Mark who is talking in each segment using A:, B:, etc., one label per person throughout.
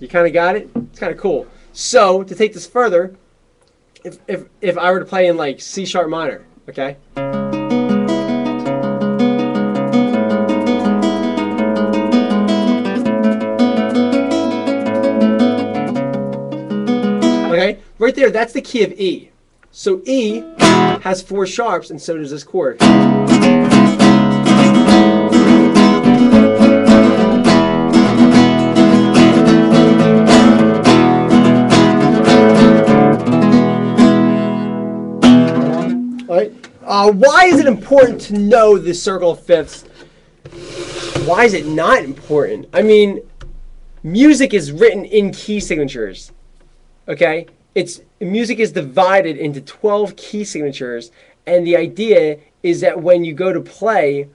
A: You kind of got it? It's kind of cool. So, to take this further, if, if, if I were to play in like C sharp minor, okay? Okay, right there, that's the key of E. So E has four sharps, and so does this chord. All right. Uh, why is it important to know the circle of fifths? Why is it not important? I mean, music is written in key signatures. Okay? It's music is divided into 12 key signatures and the idea is that when you go to play,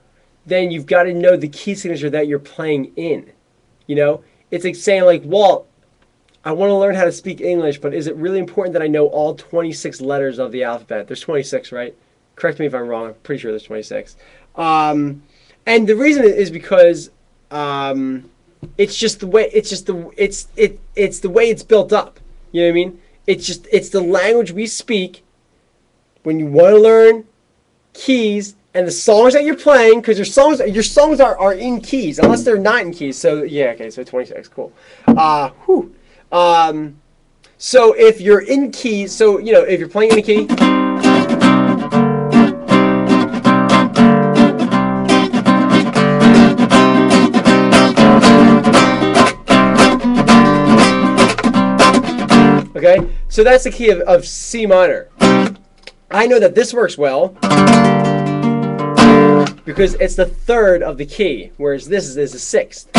A: then you've got to know the key signature that you're playing in. You know? It's like saying like, "Walt, I want to learn how to speak English, but is it really important that I know all 26 letters of the alphabet? There's 26, right? Correct me if I'm wrong. I'm pretty sure there's 26. Um, and the reason is because um, it's just the way it's just the it's it it's the way it's built up. You know what I mean? It's just it's the language we speak when you want to learn keys and the songs that you're playing because your songs your songs are, are in keys unless they're not in keys. So yeah, okay, so 26, cool. Uh, whew. Um, so if you're in key, so you know if you're playing in a key. Okay, so that's the key of, of C minor. I know that this works well because it's the third of the key, whereas this is, is the sixth.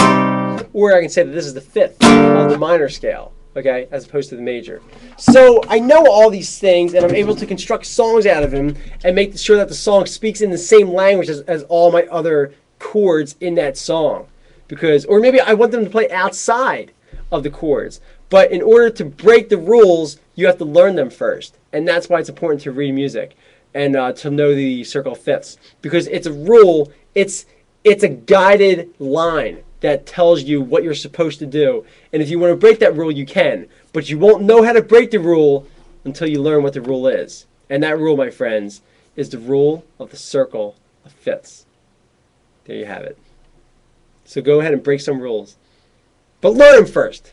A: Or I can say that this is the fifth of the minor scale, okay, as opposed to the major. So I know all these things, and I'm able to construct songs out of them and make sure that the song speaks in the same language as, as all my other chords in that song. Because, or maybe I want them to play outside of the chords. But in order to break the rules, you have to learn them first. And that's why it's important to read music and uh, to know the circle fifths. Because it's a rule, it's, it's a guided line that tells you what you're supposed to do. And if you want to break that rule, you can. But you won't know how to break the rule until you learn what the rule is. And that rule, my friends, is the rule of the circle of fifths. There you have it. So go ahead and break some rules. But learn them first.